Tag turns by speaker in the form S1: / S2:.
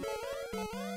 S1: Música